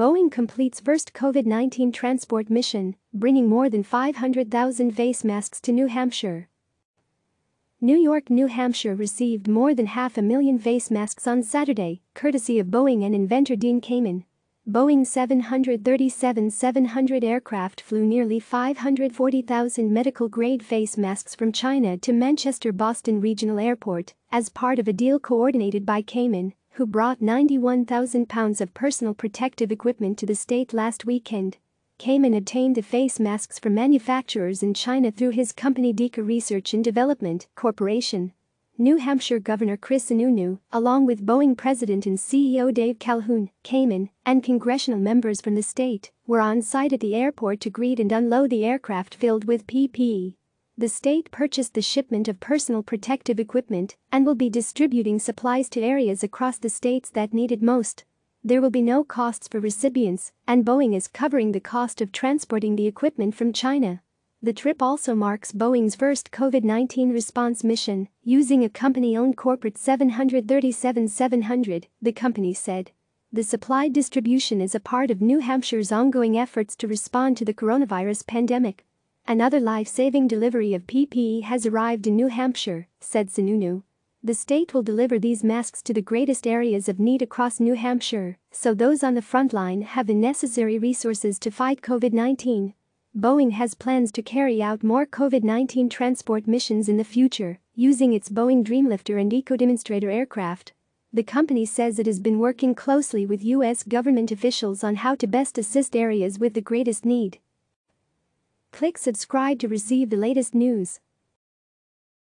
Boeing completes first COVID-19 transport mission, bringing more than 500,000 face masks to New Hampshire. New York, New Hampshire received more than half a million face masks on Saturday, courtesy of Boeing and inventor Dean Kamen. Boeing 737-700 aircraft flew nearly 540,000 medical-grade face masks from China to Manchester Boston Regional Airport as part of a deal coordinated by Kamen, who brought 91,000 pounds of personal protective equipment to the state last weekend. Kamen obtained the face masks from manufacturers in China through his company Deka Research and Development Corporation. New Hampshire Governor Chris Sununu, along with Boeing President and CEO Dave Calhoun, Kamen, and congressional members from the state, were on site at the airport to greet and unload the aircraft filled with PPE. The state purchased the shipment of personal protective equipment and will be distributing supplies to areas across the states that need it most. There will be no costs for recipients, and Boeing is covering the cost of transporting the equipment from China. The trip also marks Boeing's first COVID 19 response mission, using a company owned corporate 737 700, the company said. The supply distribution is a part of New Hampshire's ongoing efforts to respond to the coronavirus pandemic. Another life saving delivery of PPE has arrived in New Hampshire, said Sununu. The state will deliver these masks to the greatest areas of need across New Hampshire, so those on the front line have the necessary resources to fight COVID 19. Boeing has plans to carry out more COVID 19 transport missions in the future, using its Boeing Dreamlifter and Eco Demonstrator aircraft. The company says it has been working closely with U.S. government officials on how to best assist areas with the greatest need. Click subscribe to receive the latest news.